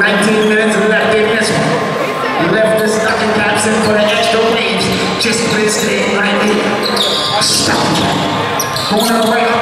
19 minutes left in this one. You left the stocking caps in for an extra wage. Just please stay right here. Stop. Corner right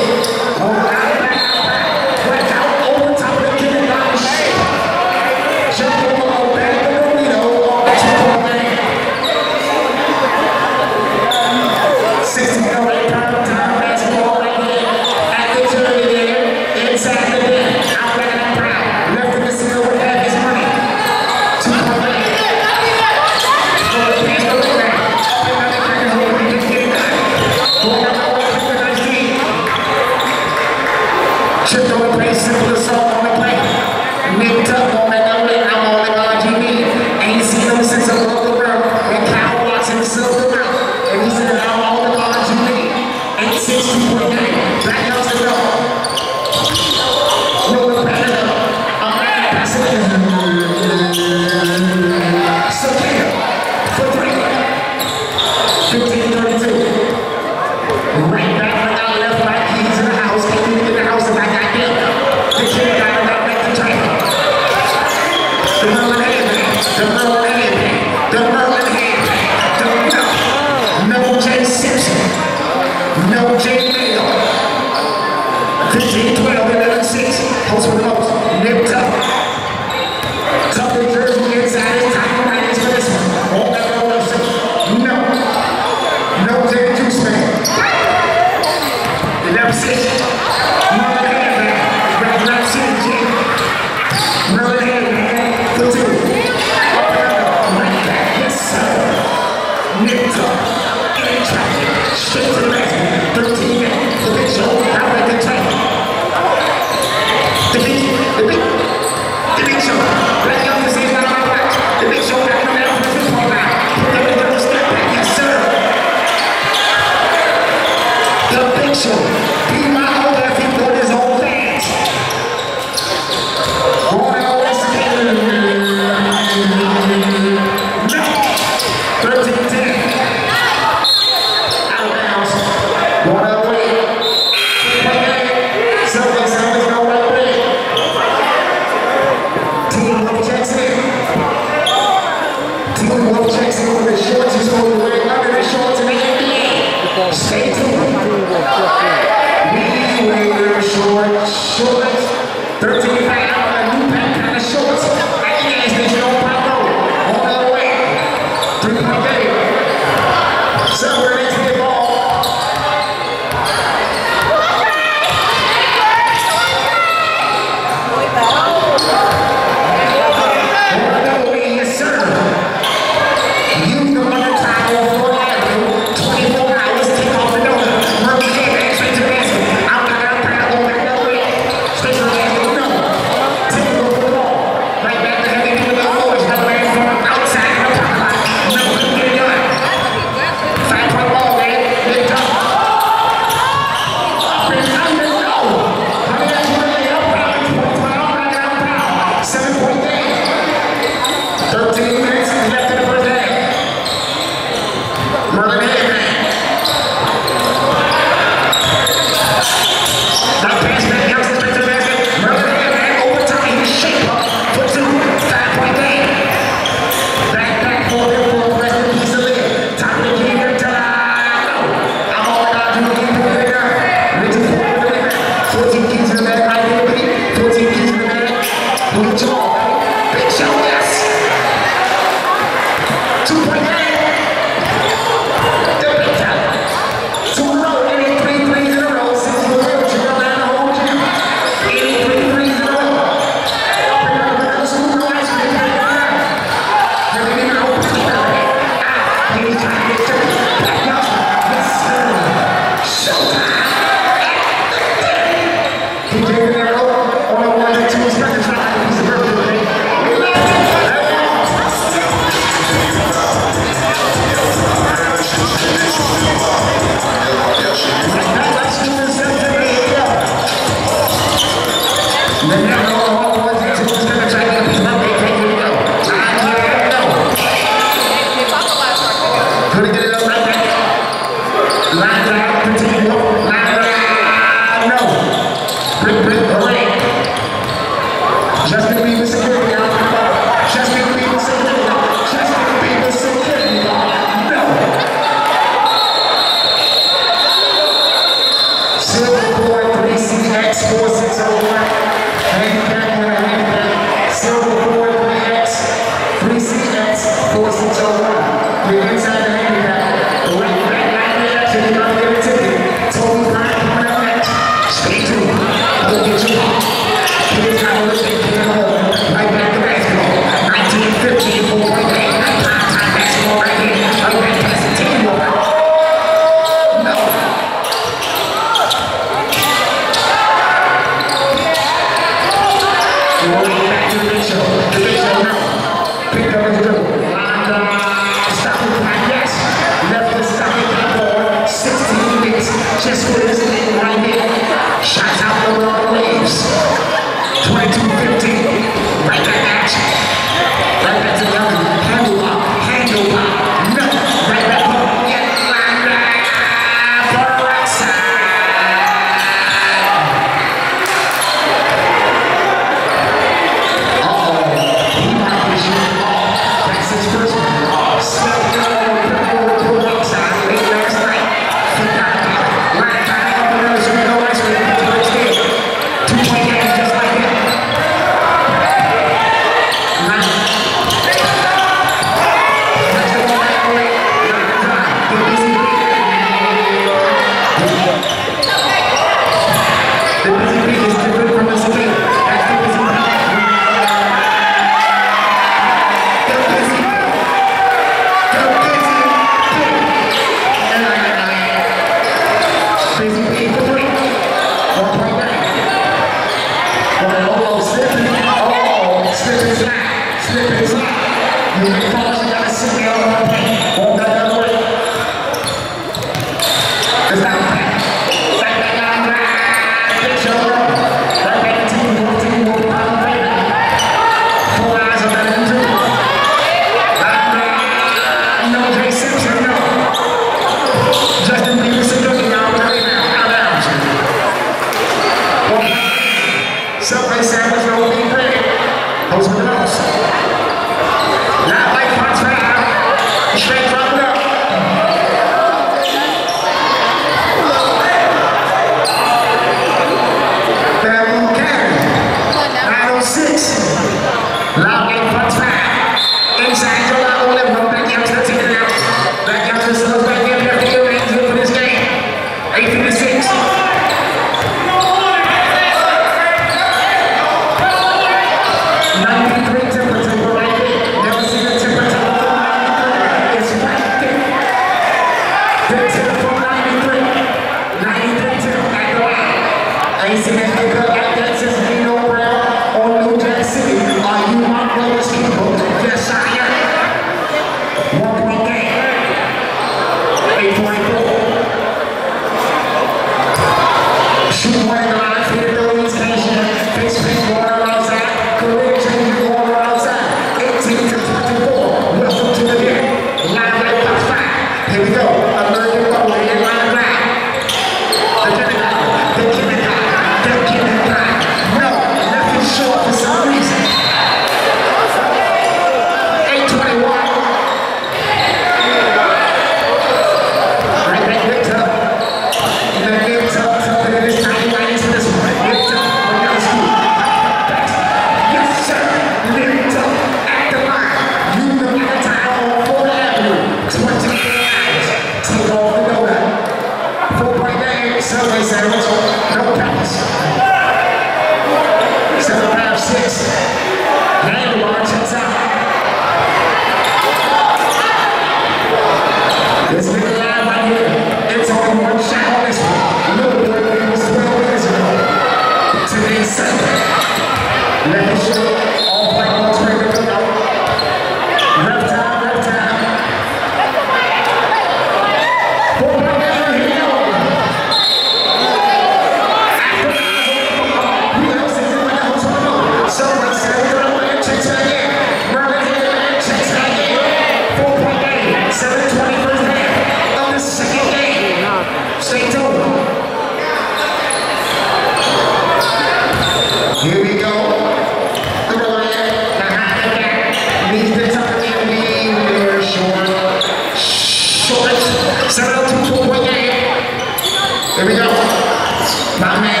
Here we go.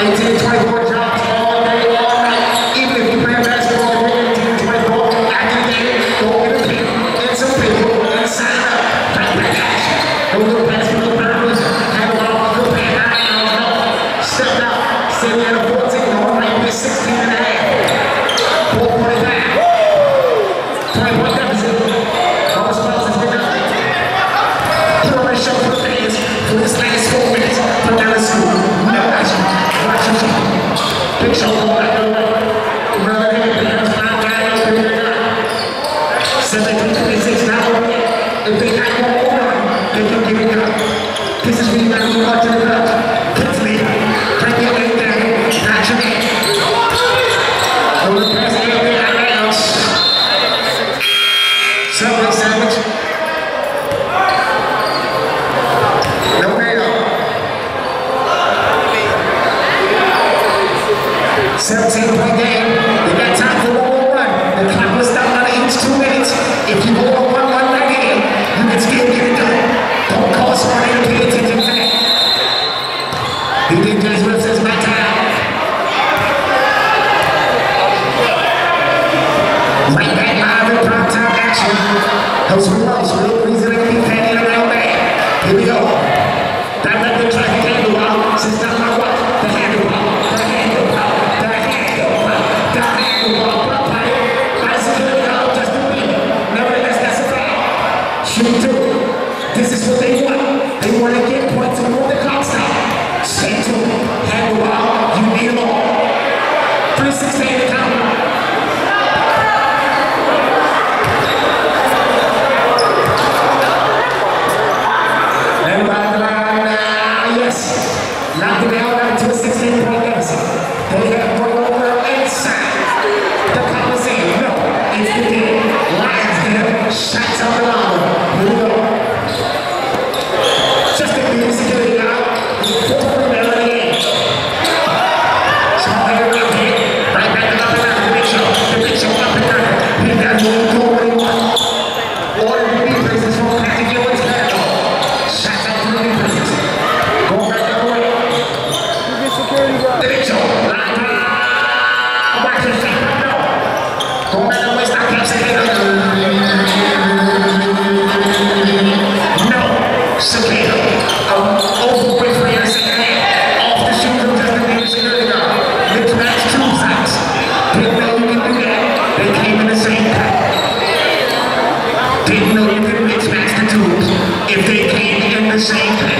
18, 24 same